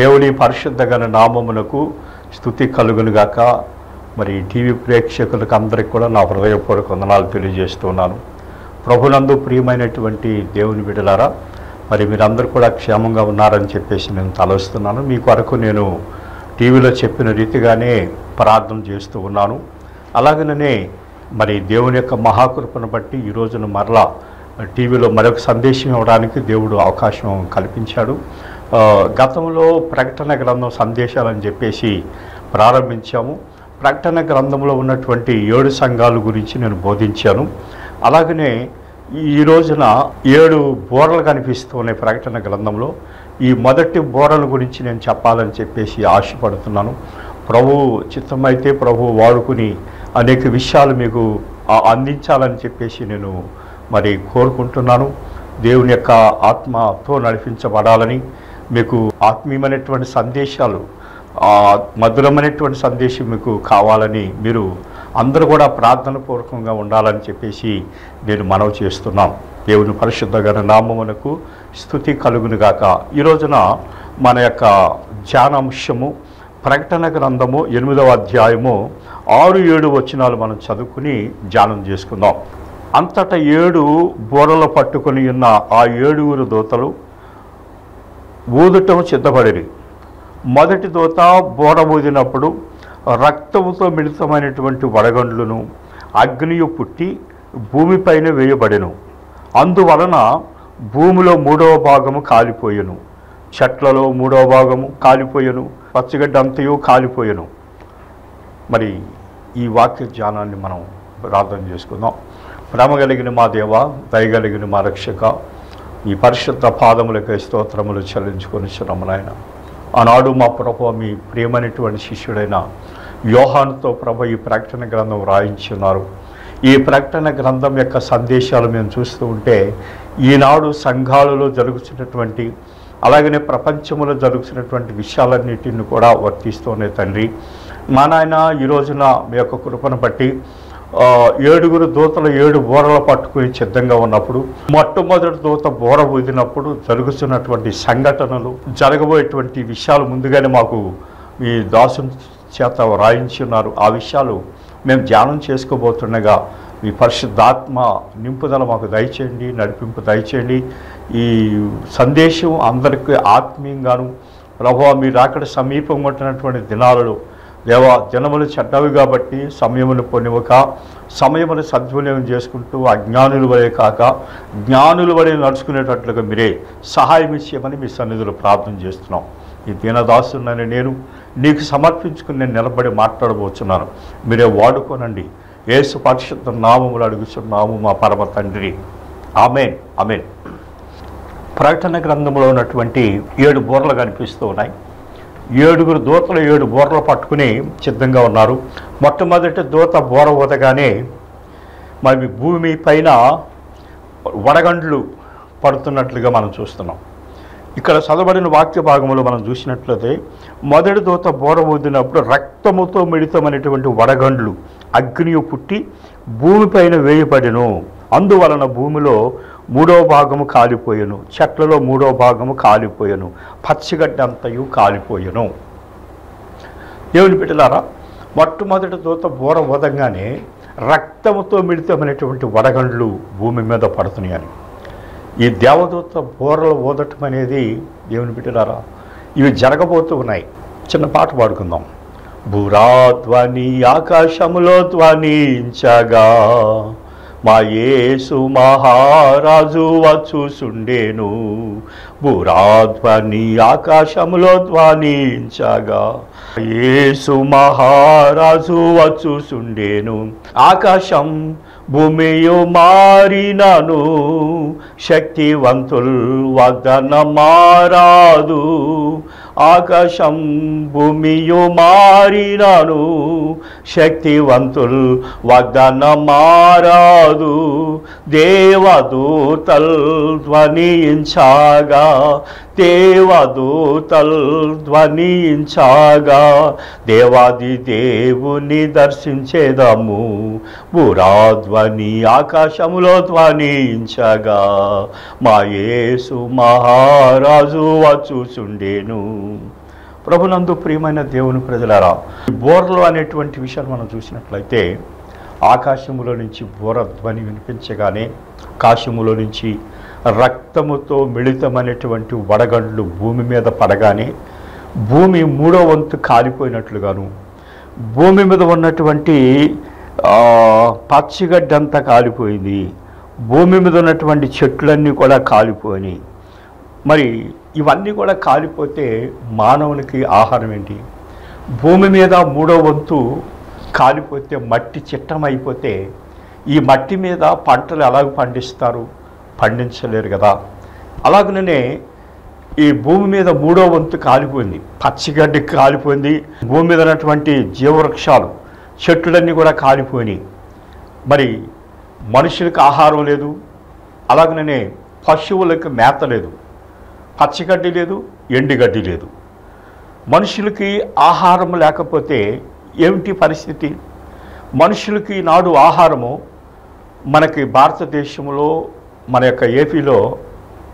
దేవుని పరిశుద్ధ గల నామమునకు స్థుతి కలుగునుగాక మరి టీవీ ప్రేక్షకులకు అందరికి కూడా నా హృదయపూర్వక వందనాలు తెలియజేస్తున్నాను. ప్రభునందు ప్రియమైనటువంటి దేవుని బిడలారా మరి మీరందరూ కూడా క్షేమంగా ఉన్నారని చెప్పేసి నేను తలస్తున్నాను. మీ కొరకు నేను టీవీలో చెప్పిన రీతిగానే ప్రార్థన చేస్తూ ఉన్నాను. అలాగనే మరి దేవుని యొక్క మహాకృపను బట్టి ఈ రోజున మరలా టీవీలో మరొక సందేశం ఇవ్వడానికి దేవుడు అవకాశం కల్పించాడు. గతంలో ప్రకటన గ్రంథం సందేశాలని చెప్పేసి ప్రారంభించాము. ప్రకటన గ్రంథంలో ఉన్నటువంటి ఏడు సంఘాల గురించి నేను బోధించాను. అలాగనే ఈ రోజున ఏడు బోరలు కనిపిస్తున్నాయి ప్రకటన గ్రంథంలో. ఈ మొదటి బోరల గురించి నేను చెప్పాలని చెప్పేసి ఆశపడుతున్నాను. ప్రభు చిత్తమైతే ప్రభు వాడుకుని అనేక విషయాలు మీకు అందించాలని చెప్పేసి నేను మరి కోరుకుంటున్నాను. దేవుని యొక్క ఆత్మతో నడిపించబడాలని మీకు ఆత్మీయమైనటువంటి సందేశాలు మధురమైనటువంటి సందేశం మీకు కావాలని మీరు అందరూ కూడా ప్రార్థన పూర్వకంగా ఉండాలని చెప్పేసి నేను మనవి చేస్తున్నాం. దేవుని పరిశుద్ధ నామమునకు స్థుతి కలుగునుగాక ఈ రోజున మన యొక్క ధ్యానాంశము ప్రకటన గ్రంథము ఎనిమిదవ అధ్యాయము ఆరు ఏడు వచనాలు మనం చదువుకుని ధ్యానం చేసుకుందాం. అంతటా ఏడు బోరలు పట్టుకొని ఉన్న ఆ ఏడుగురు దూతలు ఊదటం సిద్ధపడిరి మొదటి దూత బోర ఊదినప్పుడు రక్తముతో మిళితమైనటువంటి వడగండ్లను అగ్నియు పుట్టి భూమిపైన వేయబడెను. అందువలన భూమిలో మూడవ భాగము కాలిపోయెను. చెట్లలో మూడవ భాగము కాలిపోయెను. పచ్చగడ్డ అంతయు కాలిపోయెను. మరి ఈ వాక్య ధ్యానాన్ని మనం ప్రార్థన చేసుకుందాం. ప్రేమ కలిగిన మా దేవ దయగలిగిన మా రక్షక ఈ పరిశుద్ధ పాదములకే స్తోత్రములు చెల్లించుకొని శ్రమనాయన ఆనాడు మా ప్రభు మీ ప్రియమైనటువంటి శిష్యుడైన యోహానుతో ప్రభు ఈ ప్రకటన గ్రంథం రాయించున్నారు. ఈ ప్రకటన గ్రంథం యొక్క సందేశాలు మేము చూస్తూ ఉంటే ఈనాడు సంఘాలలో జరుగుతున్నటువంటి అలాగనే ప్రపంచంలో జరుగుతున్నటువంటి విషయాలన్నిటిని కూడా వర్తిస్తూనే తండ్రి. మా నాయన ఈ రోజున మీ యొక్క కృపను బట్టి ఏడుగురు దూతలు ఏడు బోరలు పట్టుకుని సిద్ధంగా ఉన్నప్పుడు మొట్టమొదటి దూత బోర ఊదినప్పుడు జరుగుతున్నటువంటి సంఘటనలు జరగబోయేటువంటి విషయాలు ముందుగానే మాకు మీ దాసుని చేత రాయించి ఉన్నారు. ఆ విషయాలు మేము ధ్యానం చేసుకోబోతుండగా మీ పరిశుద్ధాత్మ నింపుదల మాకు దయచేయండి నడిపింపు దయచేయండి. ఈ సందేశం అందరికీ ఆత్మీయంగాను ప్రభావ మీరు అక్కడ సమీపంగా ఉంటున్నటువంటి దినాలలో దేవా జనములు చెడ్డవి కాబట్టి సమయమును పొనివక సమయమును సద్వినియోగం చేసుకుంటూ అజ్ఞానులు వలె కాక జ్ఞానుల వలె నడుచుకునేటట్లుగా మీరే సహాయం ఇచ్చేయమని మీ సన్నిధిలో ప్రార్థన చేస్తున్నాం. ఈ దీనదాసునని నేను నీకు సమర్పించుకుని నేను నిలబడి మాట్లాడబోతున్నాను మీరే వాడుకోనండి. ఏసు పరిశుద్ధ నామములు అడుగుతున్నాము మా పరమ తండ్రి. Amen amen. ప్రకటన గ్రంథంలో ఉన్నటువంటి ఏడు బోర్లు కనిపిస్తూ ఉన్నాయి. ఏడుగురు దూతలు ఏడు బోర్లు పట్టుకుని సిద్ధంగా ఉన్నారు. మొట్టమొదటి దూత బోర ఊదగానే మరి భూమి పైన వడగండ్లు పడుతున్నట్లుగా మనం చూస్తున్నాం. ఇక్కడ చదవబడిన వాక్య భాగంలో మనం చూసినట్లయితే మొదటి దూత బోర ఊదినప్పుడు రక్తముతో మిళితమైనటువంటి వడగండ్లు అగ్నియు పుట్టి భూమిపైన వేయబడిను. అందువలన భూమిలో మూడో భాగము కాలిపోయెను. చెట్లలో మూడో భాగము కాలిపోయెను. పచ్చిగడ్డ అంతయు కాలిపోయెను. దేవుని పెట్టలారా మొట్టమొదటి దూత బూర ఊదంగానే రక్తముతో మిళితమైనటువంటి వడగండ్లు భూమి మీద పడుతున్నాయని ఈ దేవదూత బూరలు ఊదటం అనేది దేవుని బిడ్డలారా ఇవి జరగబోతూ ఉన్నాయి. చిన్న పాట పాడుకుందాం. భూరాధ్వని ఆకాశములో ధ్వనించగా మా యేసు మహారాజు వచ్చుసుండేను బురాధ్వని ఆకాశములో ధ్వనించగా. యేసు మహారాజు వచ్చుసుండేను ఆకాశం భూమియు మారినను. శక్తివంతుల్ వదన మారాదు ఆకాశం భూమియు మారినను శక్తివంతుల్ వాగ్దానం మారాదు దేవదూతల్ ధ్వనించాగా దేవదూతల్ ధ్వనించాగా దేవాది దేవుని దర్శించేదము బురాధ్వని ఆకాశములో ధ్వనించగా. మా యేసు మహారాజు వచ్చుచుండేను. ప్రభునందు ప్రియమైన దేవుని ప్రజలారా బోర్లు అనేటువంటి విషయాలు మనం చూసినట్లయితే ఆకాశములో నుంచి బోర ధ్వని వినిపించగానే ఆకాశములో నుంచి రక్తముతో మిళితమైనటువంటి వడగండ్లు భూమి మీద పడగానే భూమి మూడో వంతు కాలిపోయినట్లుగాను భూమి మీద ఉన్నటువంటి పచ్చిగడ్డంతా కాలిపోయింది భూమి మీద ఉన్నటువంటి చెట్లన్నీ కూడా కాలిపోయినాయి. మరి ఇవన్నీ కూడా కాలిపోతే మానవునికి ఆహారం ఏంటి భూమి మీద మూడో వంతు కాలిపోతే మట్టి చిట్టమైపోతే ఈ మట్టి మీద పంటలు ఎలాగ పండిస్తారు? పండించలేరు కదా. అలాగనే ఈ భూమి మీద మూడో వంతు కాలిపోయింది. పచ్చిగడ్డి కాలిపోయింది. భూమి మీద ఉన్నటువంటి జీవవృక్షాలు చెట్లన్నీ కూడా కాలిపోయినాయి. మరి మనుషులకు ఆహారం లేదు. అలాగనే పశువులకు మేత లేదు. పచ్చిగడ్డి లేదు ఎండుగడ్డి లేదు. మనుషులకి ఆహారం లేకపోతే ఏమిటి పరిస్థితి? మనుషులకి నాడు ఆహారము మనకి భారతదేశంలో మన యొక్క ఏపీలో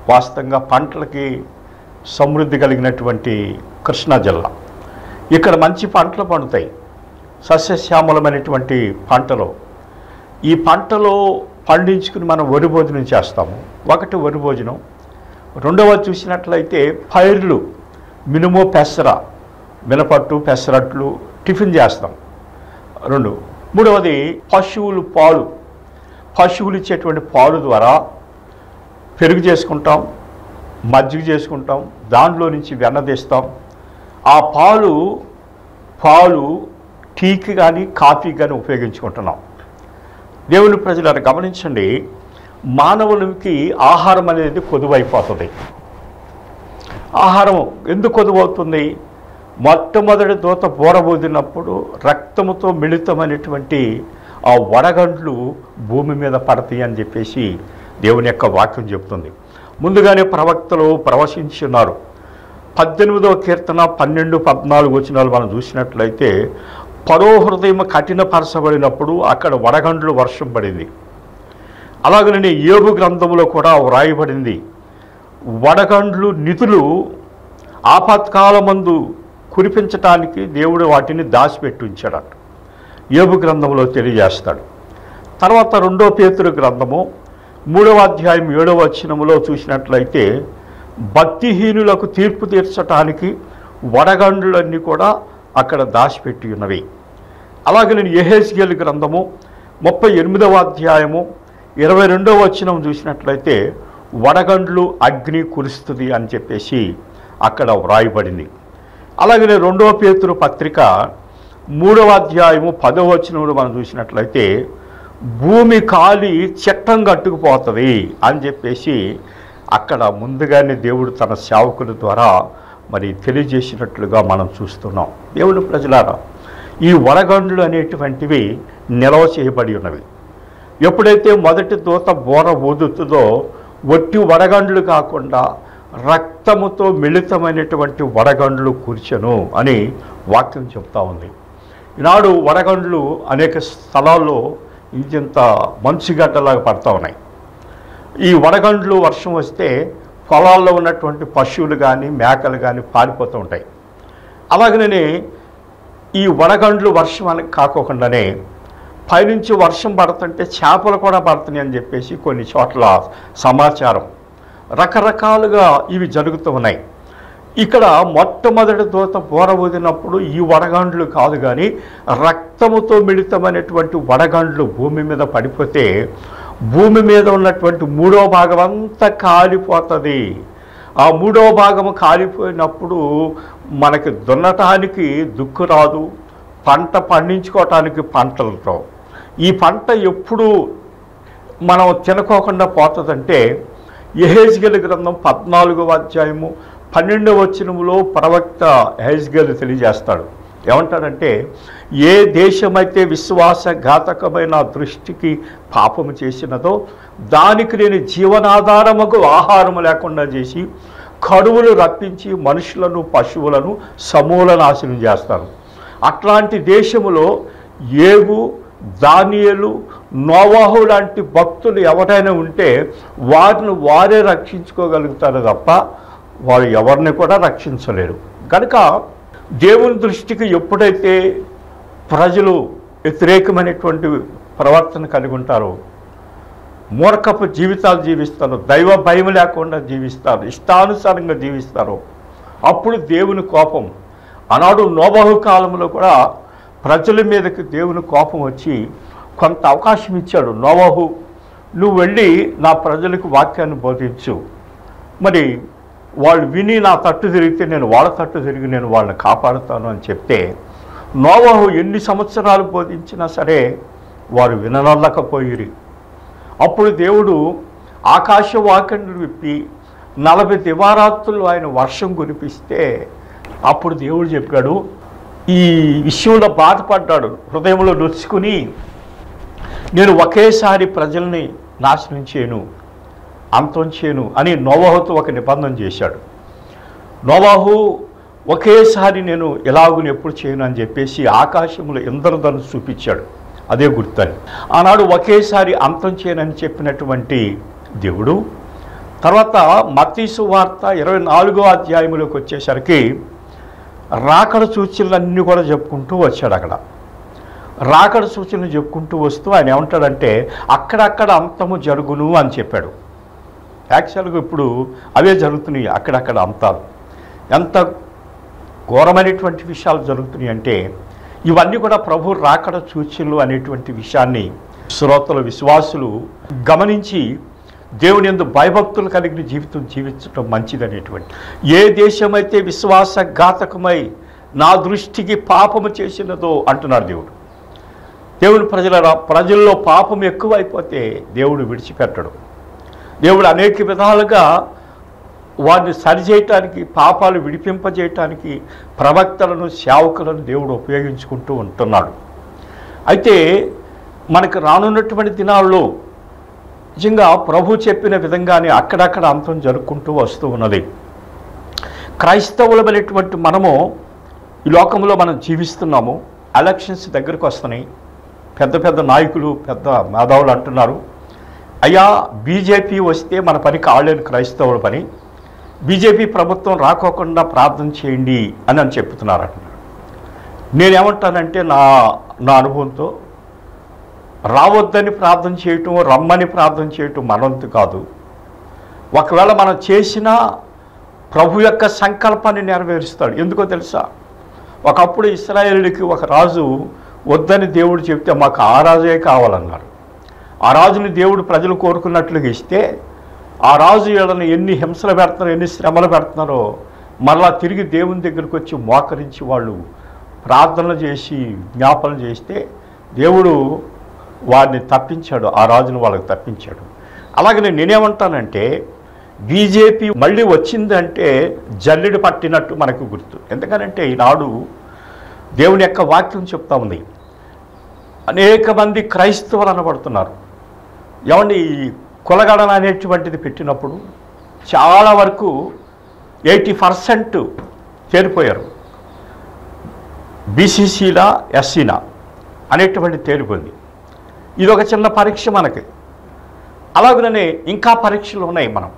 వాస్తవంగా పంటలకి సమృద్ధి కలిగినటువంటి కృష్ణా జిల్లా. ఇక్కడ మంచి పంటలు పండుతాయి. సస్యశ్యామలమైనటువంటి పంటలు. ఈ పంటలో పండించుకుని మనం వరి భోజనం చేస్తాము. ఒకటి వరి భోజనం. రెండవ చూసినట్లయితే పైర్లు మినుము పెసర మినపట్టు పెసరట్లు టిఫిన్ చేస్తాం. రెండు. మూడవది పశువులు పాలు. పశువులు ఇచ్చేటువంటి పాలు ద్వారా పెరుగు చేసుకుంటాం మజ్జిగ చేసుకుంటాం దాంట్లో నుంచి వెన్న తీస్తాం. ఆ పాలు పాలు టీకి కానీ కాఫీ కానీ ఉపయోగించుకుంటున్నాం. దేవుని ప్రజలను గమనించండి మానవునికి ఆహారం అనేది కొదువైపోతుంది. ఆహారం ఎందుకు కొదువవుతుంది? మొట్టమొదటి దూత బోరబోదినప్పుడు రక్తముతో మిళితమైనటువంటి ఆ వడగండ్లు భూమి మీద పడతాయి అని చెప్పేసి దేవుని యొక్క వాక్యం చెప్తుంది ముందుగానే ప్రవక్తలు ప్రవశించున్నారు పద్దెనిమిదవ కీర్తన పన్నెండు పద్నాలుగు వచనాలు మనం చూసినట్లయితే పరో హృదయం కఠినపరచబడినప్పుడు అక్కడ వడగండ్లు వర్షం పడింది. అలాగనే ఏబు గ్రంథంలో కూడా వ్రాయబడింది. వడగండ్లు నిధులు ఆపత్కాలమందు కురిపించటానికి దేవుడు వాటిని దాచిపెట్టి ఉంచాడట. ఏబు గ్రంథంలో తెలియజేస్తాడు. తర్వాత రెండో పేతురు గ్రంథము మూడవ అధ్యాయం ఏడవ వచనములో చూసినట్లయితే భక్తిహీనులకు తీర్పు తీర్చటానికి వడగండ్లన్నీ కూడా అక్కడ దాచిపెట్టి ఉన్నవి. అలాగే నేను ఎహెస్గేల్ గ్రంథము ముప్పై ఎనిమిదవ అధ్యాయము ఇరవై రెండవ వచనం చూసినట్లయితే వడగండ్లు అగ్ని కురుస్తుంది అని చెప్పేసి అక్కడ వ్రాయబడింది. అలాగనే రెండవ పేతురు పత్రిక మూడవ అధ్యాయము పదవ వచ్చినప్పుడు మనం చూసినట్లయితే భూమి కాలి చట్టం కట్టుకుపోతుంది అని చెప్పేసి అక్కడ ముందుగానే దేవుడు తన సేవకుల ద్వారా మరి తెలియజేసినట్లుగా మనం చూస్తున్నాం. దేవుని ప్రజలారా ఈ వడగండ్లు అనేటువంటివి నిల్వ చేయబడి ఉన్నవి. ఎప్పుడైతే మొదటి దూత బోర ఊదుతుందో ఒట్టి వడగండ్లు కాకుండా రక్తముతో మిళితమైనటువంటి వడగండ్లు కూర్చను అని వాక్యం చెప్తా ఉంది. ఈనాడు వడగండ్లు అనేక స్థలాల్లో ఇంత మంచుగడ్డలాగా పడతా ఉన్నాయి. ఈ వడగండ్లు వర్షం వస్తే పొలాల్లో ఉన్నటువంటి పశువులు కానీ మేకలు కానీ పారిపోతూ ఉంటాయి. అలాగనే ఈ వడగండ్లు వర్షం అని కాకోకుండానే పైనుంచి వర్షం పడుతుంటే చేపలు కూడా పడుతున్నాయి అని చెప్పేసి కొన్ని చోట్ల సమాచారం. రకరకాలుగా ఇవి జరుగుతూ ఉన్నాయి. ఇక్కడ మొట్టమొదటి దూత బోర ఊదినప్పుడు ఈ వడగండ్లు కాదు కానీ రక్తముతో మిళితమైనటువంటి వడగండ్లు భూమి మీద పడిపోతే భూమి మీద ఉన్నటువంటి మూడో భాగం అంతా కాలిపోతుంది. ఆ మూడో భాగం కాలిపోయినప్పుడు మనకి దున్నటానికి దుక్కు రాదు. పంట పండించుకోవటానికి పంటలు ఈ పంట ఎప్పుడు మనం తినకోకుండా పోతుందంటే ఎహెజ్గల్ గ్రంథం పద్నాలుగవ అధ్యాయము పన్నెండవ వచనములో ప్రవక్త ఎహెజ్గల్ తెలియజేస్తాడు. ఏమంటాడంటే ఏ దేశమైతే విశ్వాసఘాతకమైన దృష్టికి పాపము చేసినదో దానికి నేను జీవనాధారముకు ఆహారము లేకుండా చేసి కరువులు రప్పించి మనుషులను పశువులను సమూల నాశనం చేస్తాను అట్లాంటి దేశములో ఏగు దానియలు నోవాహు లాంటి భక్తులు ఎవరైనా ఉంటే వారిని వారే రక్షించుకోగలుగుతారు తప్ప వారు ఎవరిని కూడా రక్షించలేరు. కనుక దేవుని దృష్టికి ఎప్పుడైతే ప్రజలు వ్యతిరేకమైనటువంటి ప్రవర్తన కలిగి ఉంటారో మూర్ఖపు జీవితాలు జీవిస్తారు దైవ భయం లేకుండా జీవిస్తారు ఇష్టానుసారంగా జీవిస్తారు అప్పుడు దేవుని కోపం ఆనాడు నోబహు కాలంలో కూడా ప్రజల మీదకి దేవుని కోపం వచ్చి కొంత అవకాశం ఇచ్చాడు నోబహు నువ్వు వెళ్ళి నా ప్రజలకు వాక్యాన్ని బోధించు. మరి వాళ్ళు విని నా తట్టు తిరిగితే నేను వాళ్ళ తట్టు తిరిగి నేను వాళ్ళని కాపాడుతాను అని చెప్తే నోవహు ఎన్ని సంవత్సరాలు బోధించినా సరే వారు విననల్లకపోయిరి. అప్పుడు దేవుడు ఆకాశ వాకండ్లు విప్పి నలభై దివారాత్రులు ఆయన వర్షం కురిపిస్తే అప్పుడు దేవుడు చెప్పాడు ఈ విషయంలో బాధపడ్డాడు. హృదయంలో నొచ్చుకుని నేను ఒకేసారి ప్రజల్ని నాశనం చేయను అంతం చేయను అని నోవాహుతో ఒక నిబంధన చేశాడు. నోవాహు ఒకేసారి నేను ఎలాగుని ఎప్పుడు చేయను అని చెప్పేసి ఆకాశంలో ఇంద్రధను చూపించాడు. అదే గుర్తని. ఆనాడు ఒకేసారి అంతం చేయనని చెప్పినటువంటి దేవుడు తర్వాత మతీసు వార్త ఇరవై నాలుగో అధ్యాయంలోకి వచ్చేసరికి రాకడ సూచనలన్నీ కూడా చెప్పుకుంటూ వచ్చాడు అక్కడ. రాకడ సూచనలు చెప్పుకుంటూ వస్తూ ఆయన ఏమంటాడంటే అక్కడక్కడ అంతము జరుగును అని చెప్పాడు. యాక్చువల్గా ఇప్పుడు అవే జరుగుతున్నాయి అక్కడక్కడ అంతాలు. ఎంత ఘోరమైనటువంటి విషయాలు జరుగుతున్నాయి అంటే ఇవన్నీ కూడా ప్రభు రాకడ సూచనలు అనేటువంటి విషయాన్ని శ్రోతల విశ్వాసులు గమనించి దేవుని ఎందు భయభక్తులు కలిగిన జీవితం జీవించడం మంచిదనేటువంటి. ఏ దేశమైతే విశ్వాసఘాతకమై నా దృష్టికి పాపము చేసినదో అంటున్నాడు దేవుడు. దేవుడు ప్రజల ప్రజల్లో పాపం ఎక్కువైపోతే దేవుడు విడిచిపెట్టడు. దేవుడు అనేక విధాలుగా వారిని సరిచేయటానికి పాపాలు విడిపింపజేయటానికి ప్రవక్తలను సేవకులను దేవుడు ఉపయోగించుకుంటూ ఉంటున్నాడు. అయితే మనకు రానున్నటువంటి దినాల్లో నిజంగా ప్రభు చెప్పిన విధంగానే అక్కడక్కడ అంతం జరుపుకుంటూ వస్తూ ఉన్నది. క్రైస్తవులమైనటువంటి మనము ఈ లోకంలో మనం జీవిస్తున్నాము ఎలక్షన్స్ దగ్గరకు వస్తున్నాయి. పెద్ద పెద్ద నాయకులు పెద్ద మేధావులు అంటున్నారు. అయ్యా బీజేపీ వస్తే మన పని కాలేని క్రైస్తవుల పని. బీజేపీ ప్రభుత్వం రాకోకుండా ప్రార్థన చేయండి అని అని చెప్తున్నారు అంటున్నారు. నేనేమంటానంటే నా నా అనుభవంతో రావద్దని ప్రార్థన చేయటం రమ్మని ప్రార్థన చేయటం మనవంతు కాదు. ఒకవేళ మనం చేసినా ప్రభు యొక్క సంకల్పాన్ని నెరవేరుస్తాడు. ఎందుకో తెలుసా? ఒకప్పుడు ఇస్రాయేలుడికి ఒక రాజు వద్దని దేవుడు చెప్తే మాకు ఆ రాజే కావాలన్నారు. ఆ రాజుని దేవుడు ప్రజలు కోరుకున్నట్లుగా ఇస్తే ఆ రాజు వీళ్ళని ఎన్ని హింసలు పెడుతున్నారో ఎన్ని శ్రమలు పెడుతున్నారో మరలా తిరిగి దేవుని దగ్గరికి వచ్చి మోకరించి వాళ్ళు ప్రార్థనలు చేసి జ్ఞాపన చేస్తే దేవుడు వారిని తప్పించాడు ఆ రాజును వాళ్ళకి తప్పించాడు. అలాగే నేనేమంటానంటే బీజేపీ మళ్ళీ వచ్చిందంటే జల్లెడు పట్టినట్టు మనకు గుర్తు. ఎందుకనంటే ఈనాడు దేవుని యొక్క వాక్యం చెప్తా ఉంది. అనేక మంది క్రైస్తవులు అనబడుతున్నారు. ఏమండి ఈ కులగడన అనేటువంటిది పెట్టినప్పుడు చాలా వరకు ఎయిటీ పర్సెంట్ చేరిపోయారు బీసీసీలా ఎస్సీనా అనేటువంటి తేలిపోయింది ఇది ఒక చిన్న పరీక్ష మనకి. అలాగనే ఇంకా పరీక్షలు ఉన్నాయి మనం.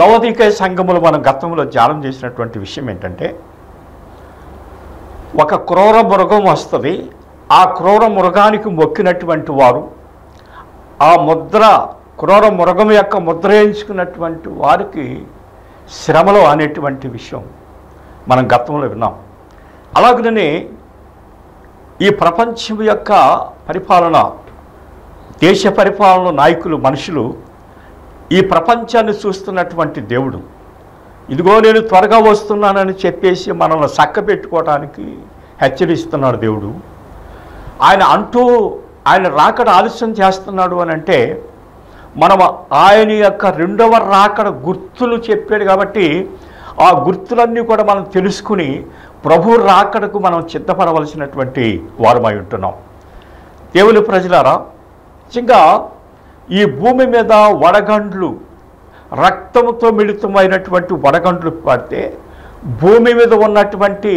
లవదీక సంఘములు మనం గతంలో ధ్యానం చేసినటువంటి విషయం ఏంటంటే ఒక క్రూర మృగం వస్తుంది ఆ క్రూర మృగానికి మొక్కినటువంటి వారు ఆ ముద్ర క్రూర మృగం యొక్క ముద్ర ఎంచుకున్నటువంటి వారికి శ్రమలు అనేటువంటి విషయం మనం గతంలో విన్నాం. అలాగనే ఈ ప్రపంచం యొక్క పరిపాలన దేశ పరిపాలన నాయకులు మనుషులు ఈ ప్రపంచాన్ని చూస్తున్నటువంటి దేవుడు. ఇదిగో నేను త్వరగా వస్తున్నానని చెప్పేసి మనల్ని చక్క పెట్టుకోవడానికి హెచ్చరిస్తున్నాడు దేవుడు. ఆయన అంటూ ఆయన రాకడ ఆలస్యం చేస్తున్నాడు అని అంటే మనం ఆయన యొక్క రెండవ రాకడ గుర్తులు చెప్పాడు కాబట్టి ఆ గుర్తులన్నీ కూడా మనం తెలుసుకుని ప్రభు రాకడకు మనం చిత్తపడవలసినటువంటి వారమై ఉంటున్నాం. దేవుని ప్రజలారా ఇంకా ఈ భూమి మీద వడగండ్లు రక్తంతో మిళితమైనటువంటి వడగండ్లు పడితే భూమి మీద ఉన్నటువంటి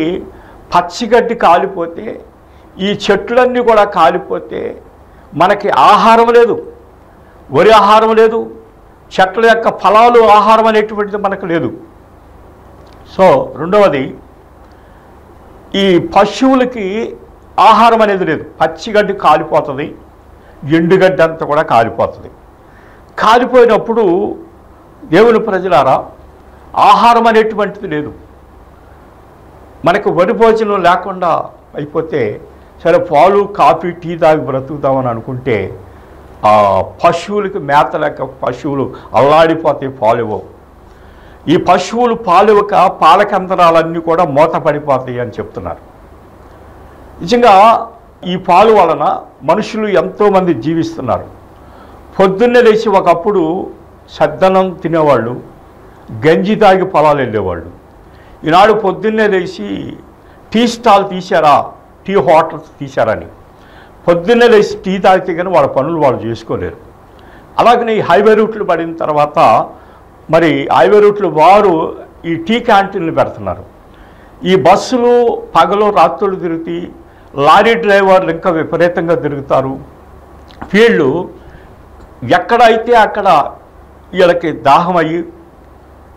పచ్చిగడ్డి కాలిపోతే ఈ చెట్లన్నీ కూడా కాలిపోతే మనకి ఆహారం లేదు వరి ఆహారం లేదు చెట్ల యొక్క ఫలాలు ఆహారం అనేటువంటిది మనకు లేదు. సో రెండవది ఈ పశువులకి ఆహారం అనేది లేదు. పచ్చిగడ్డి కాలిపోతుంది ఎండుగడ్డి అంతా కూడా కాలిపోతుంది. కాలిపోయినప్పుడు దేవుని ప్రజలారా ఆహారం అనేటువంటిది లేదు. మనకు వరి భోజనం లేకుండా అయిపోతే సరే పాలు కాఫీ టీ తాగి బ్రతుకుతామని అనుకుంటే ఆ పశువులకి మేత లేక పశువులు అల్లాడిపోతాయి పాలు ఇవ్వవు. ఈ పశువులు పాలు ఇవ్వక పాల కూడా మూతపడిపోతాయి అని చెప్తున్నారు. నిజంగా ఈ పాలు వలన మనుషులు ఎంతోమంది జీవిస్తున్నారు. పొద్దున్నే లేచి ఒకప్పుడు సద్దనం తినేవాళ్ళు గంజి తాగి పొలాలు వెళ్ళేవాళ్ళు. ఈనాడు పొద్దున్నే లేచి టీ స్టాల్ తీశారా? టీ హోటల్స్ తీశారని. పొద్దున్నే లేచి టీ తాగితే కానీ వాళ్ళ పనులు వాళ్ళు చేసుకోలేరు. అలాగనే ఈ హైవే రూట్లు పడిన తర్వాత మరి హైవే రూట్లు వారు ఈ టీ క్యాంటీన్లు పెడుతున్నారు. ఈ బస్సులు పగలు రాత్రులు తిరుగుతాయి లారీ డ్రైవర్లు ఇంకా విపరీతంగా తిరుగుతారు. వీళ్ళు ఎక్కడైతే అక్కడ వీళ్ళకి దాహం అయ్యి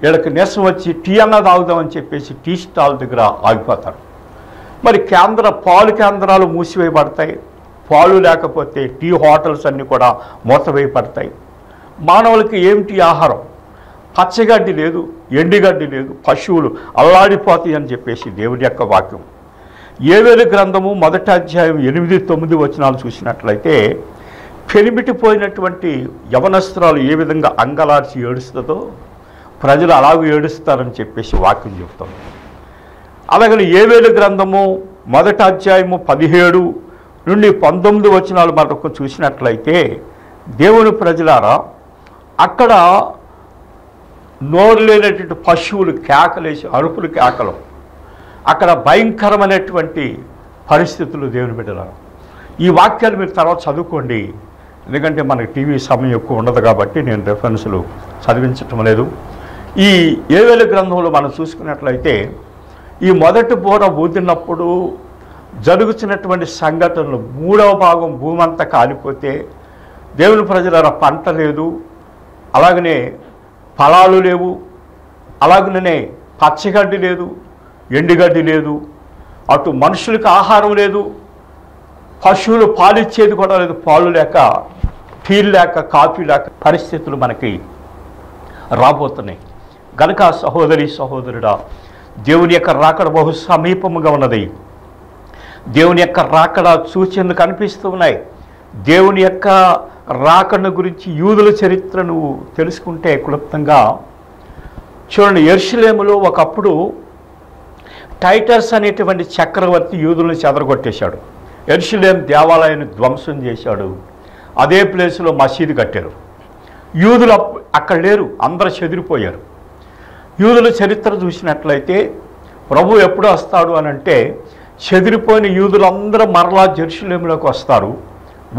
వీళ్ళకి నీరసం వచ్చి టీ అన్న తాగుదామని చెప్పేసి టీ స్టాల్ దగ్గర ఆగిపోతారు. మరి కేంద్ర పాలు కేంద్రాలు మూసివేయబడతాయి. పాలు లేకపోతే టీ హోటల్స్ అన్నీ కూడా మూతవేయబడతాయి. మానవులకి ఏమిటి ఆహారం? పచ్చగడ్డి లేదు ఎండిగడ్డి లేదు పశువులు అల్లాడిపోతాయి అని చెప్పేసి దేవుడి యొక్క వాక్యం. ఏవేలు గ్రంథము మొదటి అధ్యాయం ఎనిమిది తొమ్మిది వచనాలు చూసినట్లయితే పెనిమిటిపోయినటువంటి యవనస్త్రాలు ఏ విధంగా అంగలార్చి ఏడుస్తుందో ప్రజలు అలాగే ఏడుస్తారని చెప్పేసి వాక్యం చెప్తాం. అలాగని ఏవేలు గ్రంథము మొదటి అధ్యాయము పదిహేడు నుండి పంతొమ్మిది వచనాలు మనకు చూసినట్లయితే దేవుని ప్రజలారా అక్కడ నోరు లేనటువంటి పశువులు కేకలేసి అరుపులు కేకలు. అక్కడ భయంకరమైనటువంటి పరిస్థితులు దేవుని బిడ్డలారా. ఈ వాక్యాలు మీరు తర్వాత చదువుకోండి. ఎందుకంటే మనకి టీవీ సమయం ఎక్కువ ఉండదు కాబట్టి నేను రెఫరెన్స్లు చదివించటం లేదు. ఈ ఏవేలు గ్రంథంలో మనం చూసుకున్నట్లయితే ఈ మొదటి బోర ఊదినప్పుడు జరుగుతున్నటువంటి సంఘటనలు మూడవ భాగం భూమి అంతా కాలిపోతే దేవుని ప్రజల పంట లేదు. అలాగనే ఫలాలు లేవు. అలాగనే పచ్చగడ్డి లేదు ఎండుగడ్డి లేదు. అటు మనుషులకు ఆహారం లేదు. పశువులు పాలిచ్చేది కూడా లేదు. పాలు లేక టీ లేక కాఫీ లేక పరిస్థితులు మనకి రాబోతున్నాయి. గనక సహోదరి సహోదరుడా దేవుని యొక్క రాకడ బహు సమీపముగా ఉన్నది. దేవుని యొక్క రాకడ సూచనలు కనిపిస్తూ ఉన్నాయి. దేవుని యొక్క రాకడను గురించి యూదుల చరిత్రను తెలుసుకుంటే క్లుప్తంగా. చూడండి ఎర్షిలేములో ఒకప్పుడు టైటర్స్ అనేటువంటి చక్రవర్తి యూదులను చెదరగొట్టేశాడు. ఎర్షిలేం దేవాలయాన్ని ధ్వంసం చేశాడు. అదే ప్లేస్లో మసీదు కట్టారు. యూదులు అక్కడ లేరు అందరూ చెదిరిపోయారు. యూదుల చరిత్ర చూసినట్లయితే ప్రభు ఎప్పుడు వస్తాడు అని అంటే చెదిరిపోయిన యూదులందరూ మరలా జెరూసలేంలోకి వస్తారు.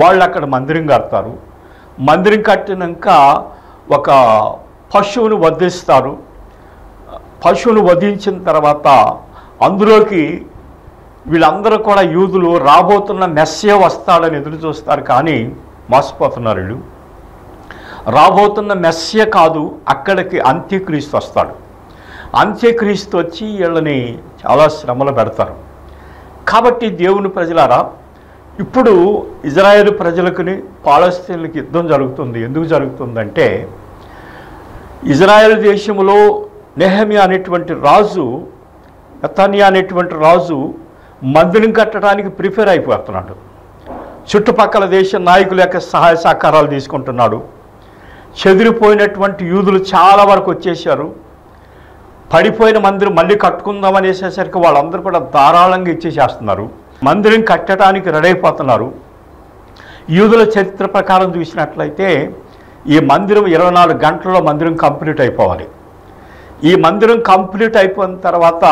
వాళ్ళు అక్కడ మందిరం కడతారు. మందిరం కట్టినాక ఒక పశువును వధిస్తారు. పశువును వధించిన తర్వాత అందులోకి వీళ్ళందరూ కూడా యూదులు రాబోతున్న మెస్సే వస్తాడని ఎదురు చూస్తారు కానీ మోసపోతున్నారు వీళ్ళు. రాబోతున్న మెస్సే కాదు అక్కడికి అంత్యక్రీస్తు వస్తాడు. అంత్యక్రీస్తు వచ్చి వీళ్ళని చాలా శ్రమలు పెడతారు. కాబట్టి దేవుని ప్రజలారా ఇప్పుడు ఇజ్రాయేల్ ప్రజలకుని పాలస్తీన్లకి యుద్ధం జరుగుతుంది. ఎందుకు జరుగుతుందంటే ఇజ్రాయెల్ దేశంలో నెహమియా అనేటువంటి రాజు నతన్యా అనేటువంటి రాజు మందిరం కట్టడానికి ప్రిపేర్ అయిపోతున్నాడు. చుట్టుపక్కల దేశ నాయకుల యొక్క సహాయ సహకారాలు తీసుకుంటున్నాడు. చెదిరిపోయినటువంటి యూదులు చాలా వరకు వచ్చేసారు పడిపోయిన మందిరం మళ్ళీ కట్టుకుందాం అనేసేసరికి వాళ్ళందరూ కూడా ధారాళంగా ఇచ్చేసేస్తున్నారు. మందిరం కట్టడానికి రెడీ అయిపోతున్నారు. యూదుల చరిత్ర ప్రకారం చూసినట్లయితే ఈ మందిరం ఇరవై నాలుగు గంటల్లో మందిరం కంప్లీట్ అయిపోవాలి. ఈ మందిరం కంప్లీట్ అయిపోయిన తర్వాత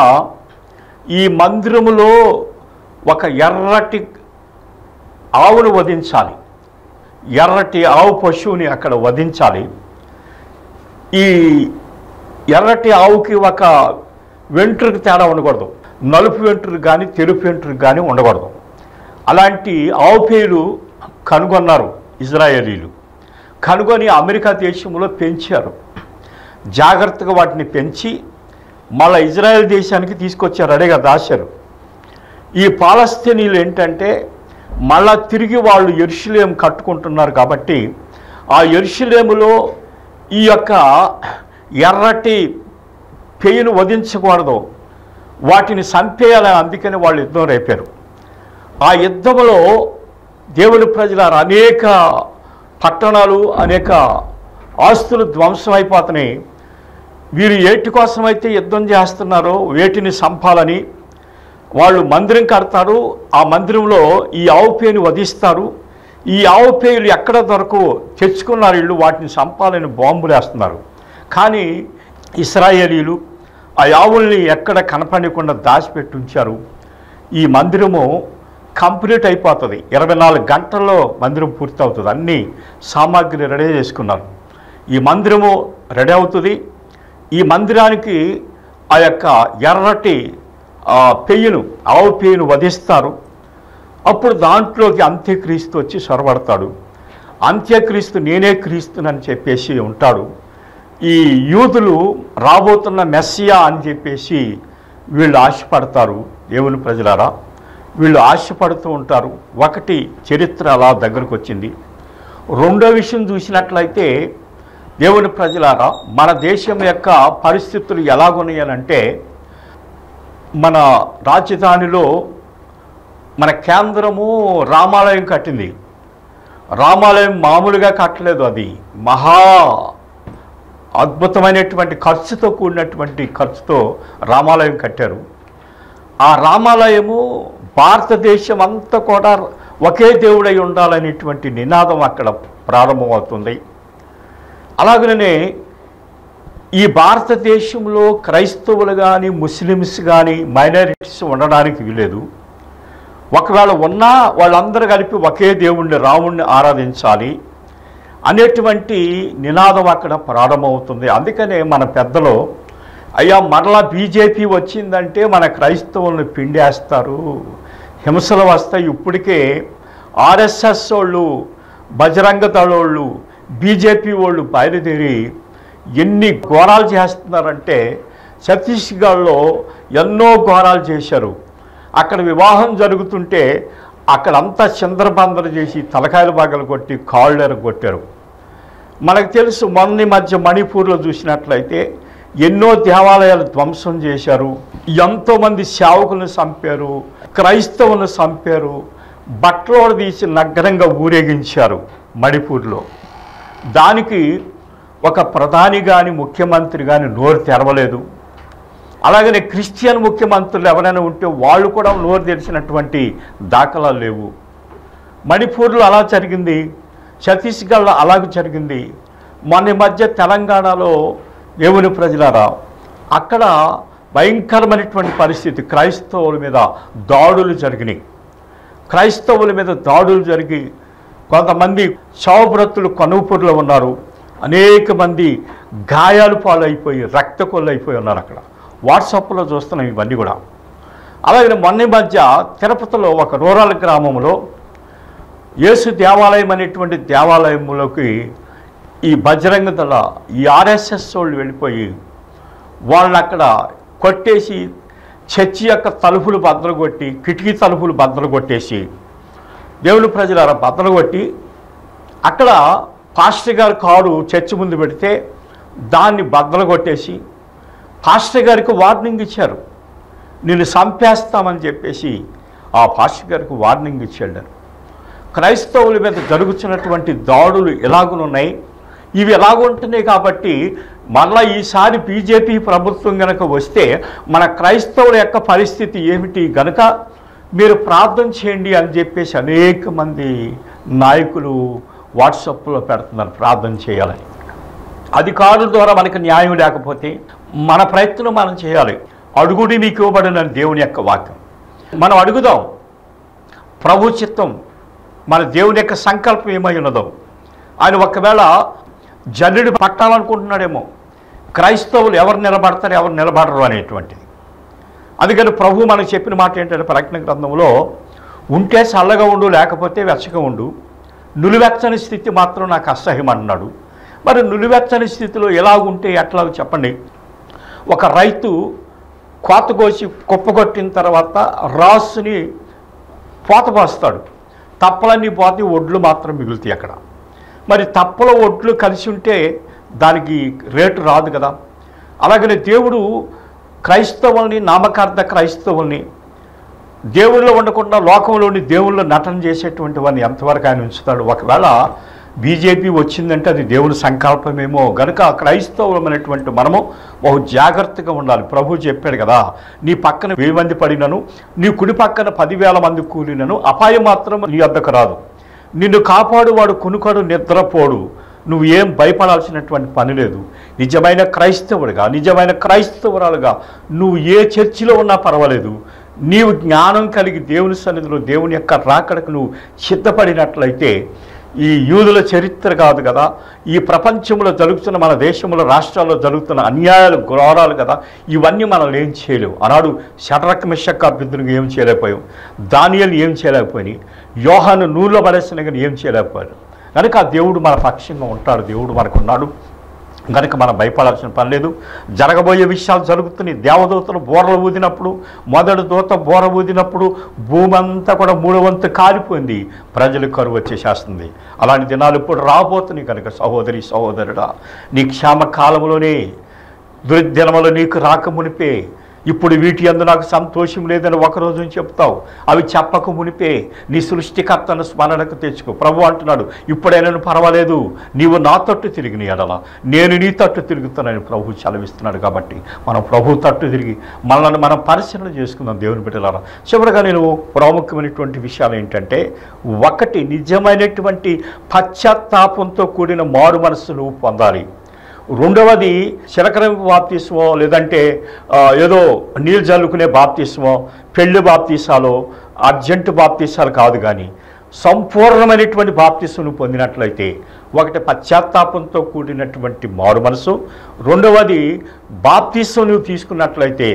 ఈ మందిరములో ఒక ఎర్రటి ఆవును వధించాలి. ఎర్రటి ఆవు పశువుని అక్కడ వధించాలి. ఈ ఎర్రటి ఆవుకి ఒక వెంట్రుకు తేడా ఉండకూడదు. నలుపు వెంట్రుకు కానీ తెలుపు వెంట్రుకు కానీ ఉండకూడదు. అలాంటి ఆవు పేరు కనుగొన్నారు ఇజ్రాయేలీలు. కనుగొని అమెరికా దేశంలో పెంచారు. జాగ్రత్తగా వాటిని పెంచి మళ్ళీ ఇజ్రాయెల్ దేశానికి తీసుకొచ్చారు. అడేగా దాశారు ఈ పాలస్తీనీలు ఏంటంటే మళ్ళా తిరిగి వాళ్ళు ఎరుషులేం కట్టుకుంటున్నారు కాబట్టి ఆ ఎరుషులేములో ఈ యొక్క ఎర్రటి పెయిను వధించకూడదు. వాటిని చంపేయాలని అందుకని వాళ్ళు యుద్ధం రేపారు. ఆ యుద్ధంలో దేవుని ప్రజల అనేక పట్టణాలు అనేక ఆస్తులు ధ్వంసం అయిపోతున్నాయి. వీరు ఏటి కోసమైతే యుద్ధం చేస్తున్నారో వేటిని సంపాలని వాళ్ళు మందిరం కడతారు. ఆ మందిరంలో ఈ ఆవు పేను వధిస్తారు. ఈ ఆవు పేలు ఎక్కడ దొరకు తెచ్చుకున్నారు వీళ్ళు వాటిని సంపాలని బాంబులు వేస్తున్నారు కానీ ఇస్రాయేలీలు ఆ ఆవుల్ని ఎక్కడ కనపడకుండా దాచిపెట్టి ఉంచారు. ఈ మందిరము కంప్లీట్ అయిపోతుంది. ఇరవై నాలుగు గంటల్లో మందిరం పూర్తి అవుతుంది అన్ని సామాగ్రి రెడీ చేసుకున్నారు. ఈ మందిరము రెడీ అవుతుంది. ఈ మందిరానికి ఆ యొక్క ఎర్రటి పెయ్యను ఆవు పెయ్యను వధిస్తారు. అప్పుడు దాంట్లోకి అంత్యక్రీస్తు వచ్చి సొరబడతాడు అంత్యక్రీస్తు నేనే క్రీస్తునని చెప్పేసి ఉంటాడు. ఈ యూదులు రాబోతున్న మెస్సియా అని చెప్పేసి వీళ్ళు ఆశపడతారు. దేవుని ప్రజలారా వీళ్ళు ఆశపడుతూ ఉంటారు. ఒకటి చరిత్ర అలా దగ్గరకు వచ్చింది. రెండో విషయం చూసినట్లయితే దేవుని ప్రజలారా మన దేశం యొక్క పరిస్థితులు ఎలాగున్నాయనంటే మన రాజధానిలో మన కేంద్రము రామాలయం కట్టింది. రామాలయం మామూలుగా కట్టలేదు అది. మహా అద్భుతమైనటువంటి ఖర్చుతో కూడినటువంటి ఖర్చుతో రామాలయం కట్టారు. ఆ రామాలయము భారతదేశం అంతా కూడా ఒకే దేవుడై ఉండాలనేటువంటి నినాదం అక్కడ ప్రారంభమవుతుంది. అలాగనే ఈ భారతదేశంలో క్రైస్తవులు కానీ ముస్లిమ్స్ కానీ మైనారిటీస్ ఉండడానికి వీలేదు ఒకవేళ ఉన్నా వాళ్ళందరూ కలిపి ఒకే దేవుణ్ణి రాముణ్ణి ఆరాధించాలి. అనేటువంటి నినాదం అక్కడ ప్రారంభమవుతుంది. అందుకనే మన పెద్దలు అయ్యా మరలా బీజేపీ వచ్చిందంటే మన క్రైస్తవులను పిండేస్తారు. హింసలు వస్తాయి ఇప్పటికే. ఆర్ఎస్ఎస్ వాళ్ళు బజరంగ దళోళ్ళు బీజేపీ వాళ్ళు బయలుదేరి ఎన్ని ఘోరాలు చేస్తున్నారంటే ఛత్తీస్గఢ్లో ఎన్నో ఘోరాలు చేశారు. అక్కడ వివాహం జరుగుతుంటే అక్కడంతా చిందరబందర చేసి తలకాయలు బాగలు కొట్టి కాళ్ళు ఎరగొట్టారు మనకు తెలుసు మొన్న మధ్య మణిపూర్లో చూసినట్లయితే ఎన్నో దేవాలయాలు ధ్వంసం చేశారు. ఎంతోమంది సేవకులను చంపారు క్రైస్తవులను చంపారు బట్టలోడ తీసి నగ్నంగా ఊరేగించారు మణిపూర్లో. దానికి ఒక ప్రధాని కానీ ముఖ్యమంత్రి కానీ నోరు తెరవలేదు. అలాగనే క్రిస్టియన్ ముఖ్యమంత్రులు ఎవరైనా ఉంటే వాళ్ళు కూడా నోరు తెలిసినటువంటి దాఖలాలు లేవు. మణిపూర్లో అలా జరిగింది ఛత్తీస్గఢ్లో అలాగ జరిగింది. మొన్న మధ్య తెలంగాణలో దేవుని ప్రజలారా అక్కడ భయంకరమైనటువంటి పరిస్థితి. క్రైస్తవుల మీద దాడులు జరిగినాయి. క్రైస్తవుల మీద దాడులు జరిగి కొంతమంది శవబ్రతులు కనుపూర్లో ఉన్నారు. అనేక మంది గాయాలు పాలైపోయి రక్త అయిపోయి ఉన్నారు అక్కడ. వాట్సాప్లో చూస్తున్నాం ఇవన్నీ కూడా. అలాగే మొన్న మధ్య తిరుపతిలో ఒక రూరల్ గ్రామంలో యేసు దేవాలయం అనేటువంటి దేవాలయంలోకి ఈ బజరంగ దళ ఈ ఆర్ఎస్ఎస్ వాళ్ళు వెళ్ళిపోయి వాళ్ళని అక్కడ కొట్టేసి చర్చి యొక్క తలుపులు బద్దలు కొట్టి కిటికీ తలుపులు బద్దలు కొట్టేసి దేవుని ప్రజలారా బద్దలు కొట్టి అక్కడ పాస్టర్ గారి కారు చర్చి ముందు పెడితే దాన్ని బద్దలు కొట్టేసి పాస్టర్ గారికి వార్నింగ్ ఇచ్చారు. నేను చంపేస్తామని చెప్పేసి ఆ పాస్టర్ గారికి వార్నింగ్ ఇచ్చాడు క్రైస్తవుల మీద జరుగుతున్నటువంటి దాడులు ఎలాగునున్నాయి ఇవి ఎలాగుంటున్నాయి కాబట్టి మళ్ళీ ఈసారి బీజేపీ ప్రభుత్వం కనుక వస్తే మన క్రైస్తవుల యొక్క పరిస్థితి ఏమిటి గనక మీరు ప్రార్థన చేయండి అని చెప్పేసి అనేక మంది నాయకులు వాట్సాప్లో పెడుతున్నారు ప్రార్థన చేయాలని. అధికారుల ద్వారా మనకు న్యాయం లేకపోతే మన ప్రయత్నం మనం చేయాలి. అడుగుడి మీకు ఇవ్వబడిన దేవుని యొక్క వాక్యం. మనం అడుగుదాం ప్రభు చిత్తం మన దేవుని యొక్క సంకల్పం ఏమై ఉన్నదో. ఆయన ఒకవేళ జల్లుడు పట్టాలనుకుంటున్నాడేమో క్రైస్తవులు ఎవరు నిలబడతారు ఎవరు నిలబడరు అనేటువంటిది. అందుకని ప్రభు మనకు చెప్పిన మాట ఏంటంటే ప్రకటన గ్రంథంలో ఉంటే చల్లగా ఉండు లేకపోతే వెచ్చగా ఉండు. నులివెచ్చని స్థితి మాత్రం నాకు అసహ్యం అన్నాడు మరి నులివెచ్చని స్థితిలో ఎలా ఉంటే ఎట్లా చెప్పండి. ఒక రైతు కోత కోసి కుప్పగొట్టిన తర్వాత రాసుని పోత పోస్తాడు. తప్పలన్నీ పోతే ఒడ్లు మాత్రం మిగులుతాయి అక్కడ. మరి తప్పల ఒడ్లు కలిసి ఉంటే దానికి రేటు రాదు కదా. అలాగనే దేవుడు క్రైస్తవుల్ని నామకార్థ క్రైస్తవుల్ని దేవుళ్ళు ఉండకుండా లోకంలోని దేవుళ్ళు నటన చేసేటువంటి వాడిని ఎంతవరకు ఆయన ఉంచుతాడు? ఒకవేళ బీజేపీ వచ్చిందంటే అది దేవుని సంకల్పమేమో. గనుక క్రైస్తవులమైనటువంటి మనము బహు జాగ్రత్తగా ఉండాలి. ప్రభు చెప్పాడు కదా నీ పక్కన వెయ్యి మంది పడినను నీ కుడి పక్కన పదివేల మంది కూలినను అపాయం మాత్రం నీ వద్దకు రాదు. నిన్ను కాపాడువాడు కొనుకడు నిద్రపోడు. నువ్వు ఏం భయపడాల్సినటువంటి పని లేదు. నిజమైన క్రైస్తవుడిగా నిజమైన క్రైస్తవురాలుగా నువ్వు ఏ చర్చిలో ఉన్నా పర్వాలేదు. నీవు జ్ఞానం కలిగి దేవుని సన్నిధిలో దేవుని యొక్క రాకడకు నువ్వు సిద్ధపడినట్లయితే ఈ యూదుల చరిత్ర కాదు కదా. ఈ ప్రపంచంలో జరుగుతున్న మన దేశంలో రాష్ట్రాల్లో జరుగుతున్న అన్యాయాలు ఘోరాలు కదా. ఇవన్నీ మనం ఏం చేయలేవు. ఆనాడు షటరక్ మిషక్ అభ్యర్థులకు ఏం చేయలేకపోయాం. దానియలు ఏం చేయలేకపోయినాయి. యోహాను నూరులో పడేసిన కానీ ఏం చేయలేకపోయారు. కనుక ఆ దేవుడు మన పక్షంగా ఉంటాడు. దేవుడు మనకున్నాడు కనుక మనం భయపడాల్సిన పని లేదు. జరగబోయే విషయాలు జరుగుతున్నాయి. దేవదూతలు బోరలు ఊదినప్పుడు మొదటి దూత బోర ఊదినప్పుడు భూమి అంతా కూడా మూడవంతు కాలిపోయింది. ప్రజలు కరువు వచ్చేసేస్తుంది. అలాంటి దినాలు ఇప్పుడు రాబోతున్నాయి కనుక సహోదరి సహోదరుడా. నీ క్షేమ కాలంలోనే దుర్దినములు నీకు రాక మునిపే ఇప్పుడు వీటి అందు నాకు సంతోషం లేదని ఒకరోజు చెప్తావు. అవి చెప్పక మునిపే నీ సృష్టికర్తను స్మరణకు తెచ్చుకో. ప్రభు అంటున్నాడు ఇప్పుడైనా పర్వాలేదు. నీవు నా తట్టు తిరిగిన ఎడల. నేను నీ తట్టు తిరుగుతానని ప్రభు చలవిస్తున్నాడు కాబట్టి మనం ప్రభు తట్టు తిరిగి మనల్ని మనం పరిశీలన చేసుకుందాం దేవుని బిడ్డలారా. చివరిగా నేను ప్రాముఖ్యమైనటువంటి విషయాలు ఏంటంటే ఒకటి నిజమైనటువంటి పశ్చాత్తాపంతో కూడిన మారు మనస్సు నువ్వు పొందాలి. రెండవది చిలకరం బాప్తీసమో లేదంటే ఏదో నీళ్ళు జల్లుకునే బాప్తీసమో పెళ్ళి బాప్తీసాలో అర్జెంటు బాప్తీసాలు కాదు కానీ సంపూర్ణమైనటువంటి బాప్తిస్మును పొందినట్లయితే ఒకటి పశ్చాత్తాపంతో కూడినటువంటి మారు మనసు రెండవది బాప్తిస్వం నువ్వు తీసుకున్నట్లయితే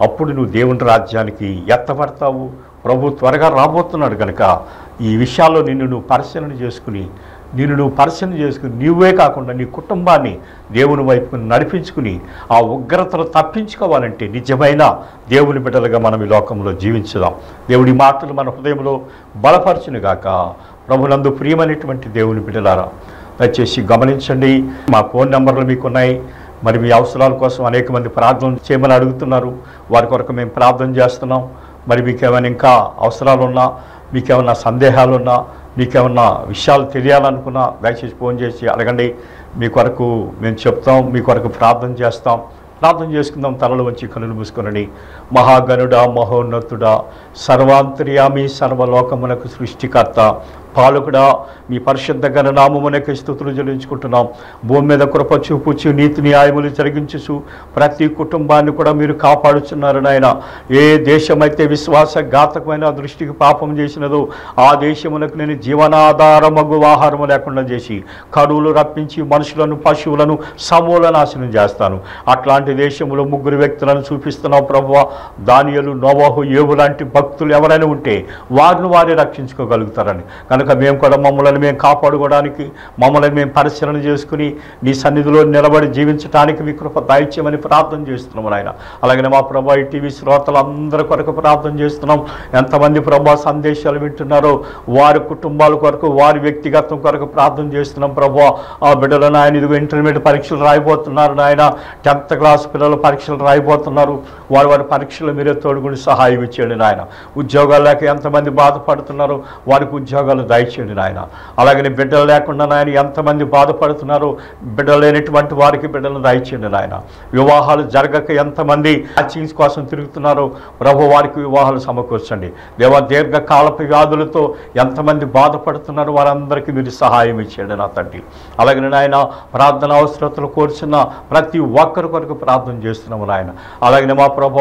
అప్పుడు నువ్వు దేవుని రాజ్యానికి ఎత్తబడతావు. ప్రభు త్వరగా రాబోతున్నాడు కనుక ఈ విషయాల్లో నిన్ను నువ్వు పరిశీలన చేసుకుని నిన్ను నువ్వు పరిశీలన చేసుకుని నీవే కాకుండా నీ కుటుంబాన్ని దేవుని వైపుకు నడిపించుకుని ఆ ఉగ్రతలు తప్పించుకోవాలంటే నిజమైన దేవుని బిడ్డలుగా మనం ఈ లోకంలో జీవించుదాం. దేవుడి మాటలు మన హృదయంలో బలపరచునుగాక. ప్రభునందు ప్రియమైనటువంటి దేవుని బిడ్డలారా దయచేసి గమనించండి మా ఫోన్ నెంబర్లు మీకు ఉన్నాయి మరి మీ అవసరాల కోసం అనేక మంది ప్రార్థన చేయమని అడుగుతున్నారు. వారి కొరకు మేము ప్రార్థన చేస్తున్నాం. మరి మీకు ఏమైనా ఇంకా అవసరాలున్నా మీకేమైనా మీకు ఏమైనా మీకేమన్నా విషయాలు తెలియాలనుకున్నా దయచేసి ఫోన్ చేసి అడగండి. మీ కొరకు మేము చెప్తాం మీ కొరకు ప్రార్థన చేస్తాం. ప్రార్థన చేసుకుందాం తలలు వచ్చి కనులు మూసుకొనని మహాగనుడా మహోన్నతుడా సర్వాంతర్యామి సర్వలోకమునకు సృష్టికర్త పాలకుడా మీ పరిశుద్ధ గణనామమునకు స్థుతులు చెల్లించుకుంటున్నాం. భూమి మీద కృప చూపుచు నీతి న్యాయములు జరిగించుచు ప్రతి కుటుంబాన్ని కూడా మీరు కాపాడుచున్నారు నాయన. ఏ దేశమైతే విశ్వాసఘాతకమైన దృష్టికి పాపం చేసినదో ఆ దేశమునకు నేను జీవనాధారమగు ఆహారము లేకుండా చేసి కరువులు రప్పించి మనుషులను పశువులను సమూల నాశనం చేస్తాను. అట్లాంటి దేశంలో ముగ్గురు వ్యక్తులను చూపిస్తున్నావు ప్రభు దానియలు నోవాహు ఏవు లాంటి భక్తులు ఎవరైనా ఉంటే వారిని వారే రక్షించుకోగలుగుతారని. కనుక మేము కూడా మమ్మల్ని మేము కాపాడుకోవడానికి మమ్మల్ని మేము పరిశీలన చేసుకుని నీ సన్నిధిలో నిలబడి జీవించడానికి మీ కృప దాయిత్యమని ప్రార్థన చేస్తున్నాము నాయన. అలాగే మా ప్రభా ఈ టీవీ శ్రోతలందరి కొరకు ప్రార్థన చేస్తున్నాం. ఎంతమంది ప్రభా సందేశాలు వింటున్నారో వారి కుటుంబాల కొరకు వారి వ్యక్తిగతం కొరకు ప్రార్థన చేస్తున్నాం ప్రభా. ఆ బిడ్డలు నాయన ఇదిగో ఇంటర్మీడియట్ పరీక్షలు రాయిపోతున్నారు నాయన. టెన్త్ క్లాస్ పిల్లలు పరీక్షలు రాయిపోతున్నారు వారి వారి పరీక్షలు మీరే తోడుకుని సహాయం ఇచ్చేయండి నాయన. ఉద్యోగాలు లేక ఎంతమంది బాధపడుతున్నారో వారికి ఉద్యోగాలు దయచేయండి నాయన. అలాగని బిడ్డలు లేకుండా నాయన ఎంతమంది బాధపడుతున్నారో బిడ్డలు లేనటువంటి వారికి బిడ్డలను దయచేయండి నాయన. వివాహాలు జరగక ఎంతమంది మ్యాచింగ్స్ కోసం తిరుగుతున్నారో ప్రభు వారికి వివాహాలు సమకూర్చండి. దేవ దీర్ఘకాలపు వ్యాధులతో ఎంతమంది బాధపడుతున్నారో వారందరికీ మీరు సహాయం ఇచ్చేయండి నా తండ్రి. అలాగని నాయన ప్రార్థన అవసరతలు కోరుచున్న ప్రతి ఒక్కరి కొరకు ప్రార్థన చేస్తున్నాము నాయన. అలాగే మా ప్రభు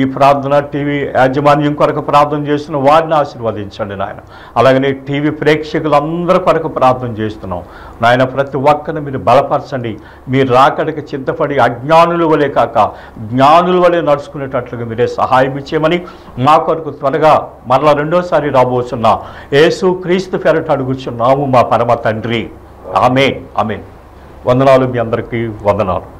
ఈ ప్రార్థన టీవీ యాజమాన్యం కొరకు ప్రార్థన చేస్తున్న వారిని ఆశీర్వదించండి నాయన. అలాగనే టీవీ ప్రేక్షకులందరి కొరకు ప్రార్థన చేస్తున్నాం. నాయన ప్రతి ఒక్కరిని మీరు బలపరచండి. మీరు రాకడికి చింతపడి అజ్ఞానుల వలె కాక జ్ఞానుల వలె నడుచుకునేటట్లుగా మీరే సహాయం ఇచ్చేయమని మా కొరకు త్వరగా మరలా రెండోసారి రాబోతున్న యేసు క్రీస్తు పెరట అడుగుచున్నాము మా పరమ తండ్రి. ఆమె ఆమె వందనాలు మీ అందరికీ. వందనాలు.